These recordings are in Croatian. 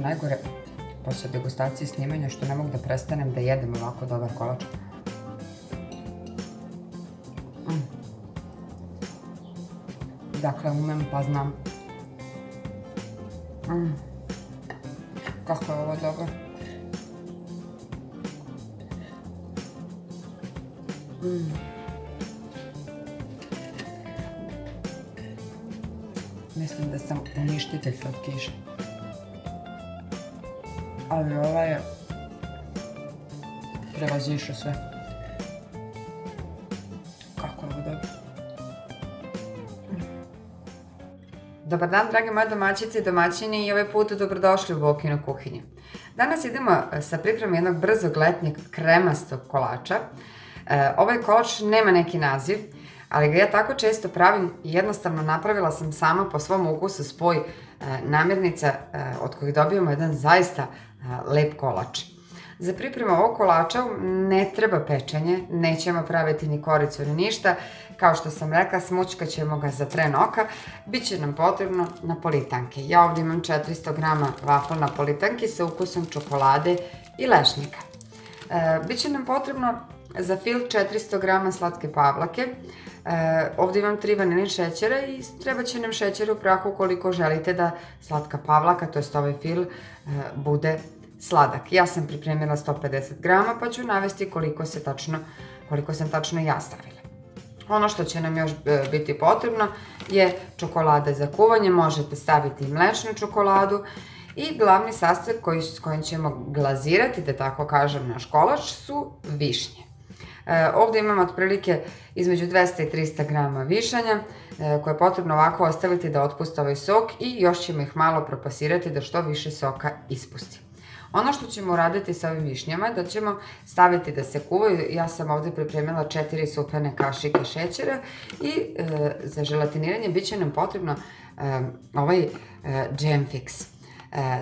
najgore posle degustacije snimanja što ne mogu da prestanem da jedem ovako dobar kolač. Mm. Dakle, umem pa znam. Mm. Kako je ovo dobro. Mm. Mislim da sam uništitelj slatkiša. Ali ova je sve. Kako je ovo dobro. Dobar dan, drage moje domaćice i domaćini i ovaj put dobrodošli u Bokinu kuhinju. Danas idemo e, sa pripremom jednog brzog letnjeg kremastog kolača. E, ovaj kolač nema neki naziv, ali ga ja tako često pravim i jednostavno napravila sam sama po svom ukusu spoj e, namirnica od kojih dobijemo jedan zaista lep kolač. Za pripremu ovog kolača ne treba pečenje, nećemo praviti ni koricu ni ništa. Kao što sam rekla, smučkat ćemo ga za tren oka. Biće nam potrebno napolitanke. Ja ovdje imam 400 g vafla napolitanke sa ukusom čokolade i lešnika. E, Biće nam potrebno za fil 400 g slatke pavlake. E, ovdje imam 3 vanilin šećera i treba će nam šećer u prahu koliko želite da slatka pavlaka, to jest ovaj fil, e, bude sladak. Ja sam pripremila 150 grama pa ću navesti koliko, se tačno, koliko sam tačno ja stavila. Ono što će nam još e, biti potrebno je čokolada za kuvanje, možete staviti i mlečnu čokoladu i glavni sastojak koji, s kojim ćemo glazirati, da tako kažem, naš kolač su višnje. E, ovdje imam otprilike između 200 i 300 grama višanja e, koje je potrebno ovako ostaviti da otpuste ovaj sok i još ćemo ih malo propasirati da što više soka ispusti. Ono što ćemo uraditi sa ovim višnjama je da ćemo staviti da se kuvaju. Ja sam ovdje pripremila četiri supene kašike šećera i e, za želatiniranje bit će nam potrebno ovaj jam fix.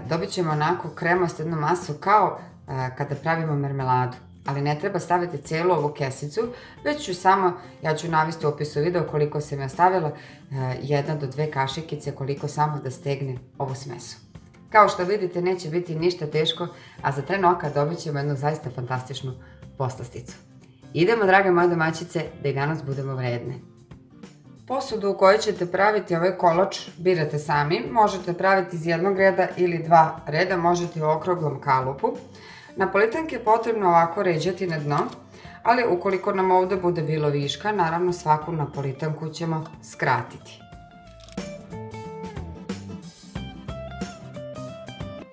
Dobit ćemo onako kremast jednu masu kao kada pravimo mermeladu ali ne treba staviti cijelu ovu kesicu, već ću samo, ja ću navesti u opisu video koliko sam ja stavila, jedna do dve kašikice koliko samo da stegne ovu smesu. Kao što vidite neće biti ništa teško, a za tren oka dobit ćemo jednu zaista fantastičnu poslasticu. Idemo, drage moje domaćice, da i danas budemo vredne. Posudu u kojoj ćete praviti ovaj kolač birate sami. Možete praviti iz jednog reda ili dva reda, možete u okruglom kalupu. Napolitanke je potrebno ovako ređati na dno, ali ukoliko nam ovdje bude bilo viška, naravno svaku napolitanku ćemo skratiti.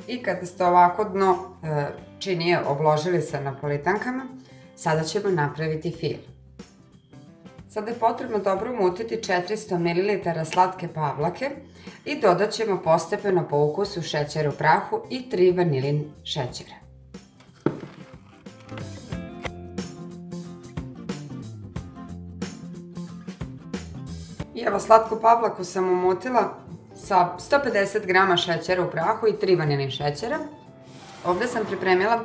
I kada ste ovako dno e, činije obložili sa napolitankama, sada ćemo napraviti fil. Sada je potrebno dobro umutiti 400 ml slatke pavlake i dodat ćemo postepeno po ukusu šećer u prahu i 3 vanilin šećera. I evo slatku pavlaku sam umutila sa 150 grama šećera u prahu i 3 vanilin šećera. Ovdje sam pripremila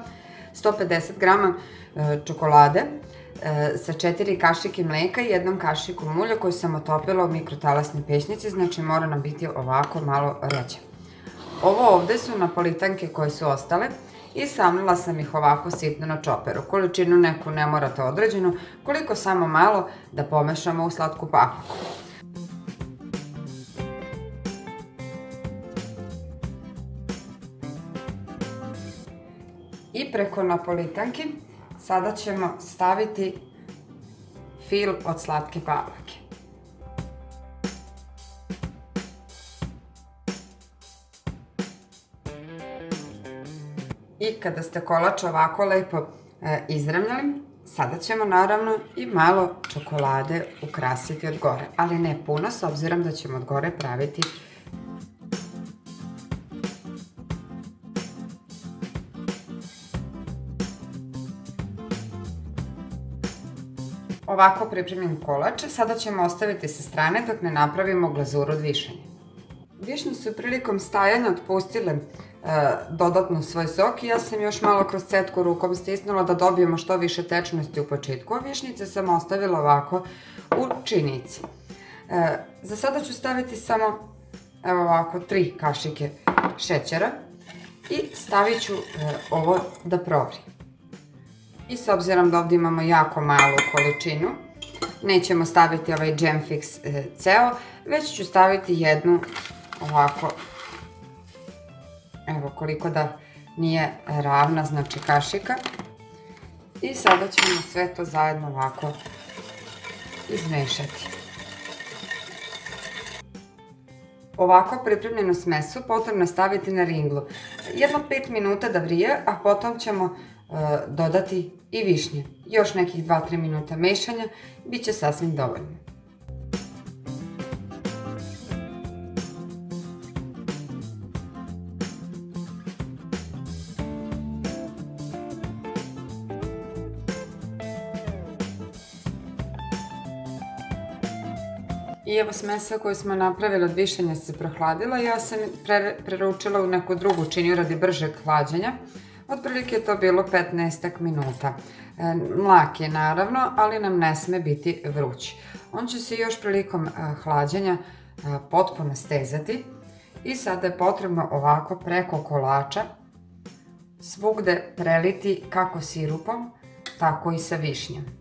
150 grama e, čokolade e, sa 4 kašike mlijeka i jednom kašikom ulja koju sam otopila u mikrotalasnoj pećnici, znači mora nam biti ovako malo reće. Ovo ovdje su napolitanke koje su ostale i samlila sam ih ovako sitno na čoperu. Količinu neku ne morate određenu, koliko samo malo da pomešamo u slatku papriku. Preko napolitanki sada ćemo staviti fil od slatke pavlake. I kada ste kolač ovako lepo e, izravnjali, sada ćemo naravno i malo čokolade ukrasiti od gore, ali ne puno s obzirom da ćemo od gore praviti ovako pripremim kolač, sada ćemo ostaviti sa strane dok ne napravimo glazuru od višanja. Višnje su prilikom stajanja otpustile e, dodatno svoj sok i ja sam još malo kroz cetku rukom stisnula da dobijemo što više tečnosti u početku, a višnjice sam ostavila ovako u činici. E, za sada ću staviti samo evo ovako tri kašike šećera i stavit ću e, ovo da provri. I s obzirom da ovdje imamo jako malu količinu, nećemo staviti ovaj Jam Fix e, ceo, već ću staviti jednu ovako, evo koliko da nije ravna, znači kašika. I sada ćemo sve to zajedno ovako izmešati. Ovako pripremljenu smesu potrebno staviti na ringlu. Jedno 5 minuta da vrije, a potom ćemo dodati i višnje. Još nekih 2-3 minuta mešanja, bit će sasvim dovoljno. I evo smesa koju smo napravili od višanja se prohladila. Ja sam preručila u neku drugu činiju radi bržeg hlađenja. Otprilike je to bilo 15 minuta. E, mlak je naravno, ali nam ne sme biti vruć. On će se još prilikom e, hlađenja e, potpuno stezati. I sada je potrebno ovako preko kolača svugde preliti kako sirupom, tako i sa višnjem.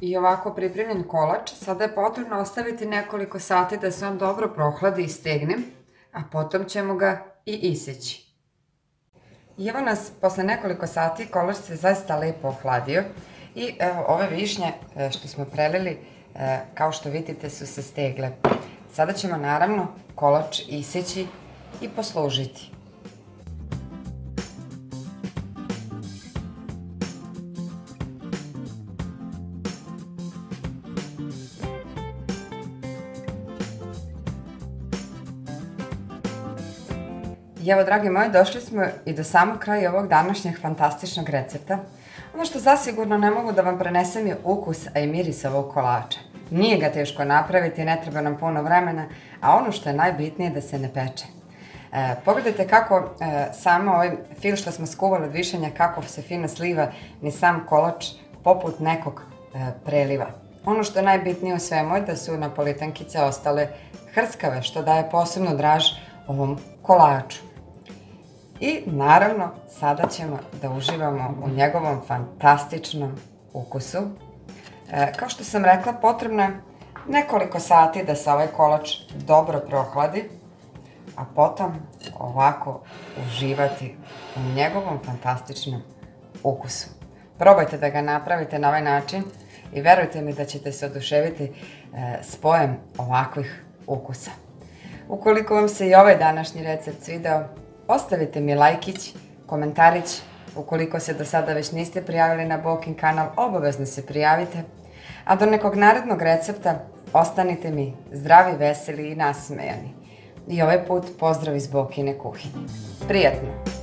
I ovako pripremljen kolač, sada je potrebno ostaviti nekoliko sati da se on dobro prohladi i stegne, a potom ćemo ga i iseći. I evo nas, posle nekoliko sati kolač se zaista lepo ohladio i ove višnje e, što smo prelili, e, kao što vidite su se stegle. Sada ćemo naravno kolač iseći i poslužiti. I evo, dragi moji, došli smo i do samog kraja ovog današnjeg fantastičnog recepta. Ono što zasigurno ne mogu da vam prenesem je ukus, a i miris ovog kolača. Nije ga teško napraviti, ne treba nam puno vremena, a ono što je najbitnije da se ne peče. E, pogledajte kako e, samo ovaj fil što smo skuvali od višanja, kako se fino sliva ni sam kolač poput nekog e, preliva. Ono što je najbitnije u svemu je da su napolitankice ostale hrskave, što daje posebno draž ovom kolaču. I naravno, sada ćemo da uživamo u njegovom fantastičnom ukusu. E, kao što sam rekla, potrebno je nekoliko sati da se ovaj kolač dobro prohladi, a potom ovako uživati u njegovom fantastičnom ukusu. Probajte da ga napravite na ovaj način i verujte mi da ćete se oduševiti e, spojem ovakvih ukusa. Ukoliko vam se i ovaj današnji recept svidao, Ostavite mi lajkić, komentarić, ukoliko se do sada već niste prijavili na Bokin kanal, obavezno se prijavite. A do nekog narednog recepta ostanite mi zdravi, veseli i nasmejani. I ovaj put pozdrav iz Bokine kuhinje. Prijetno!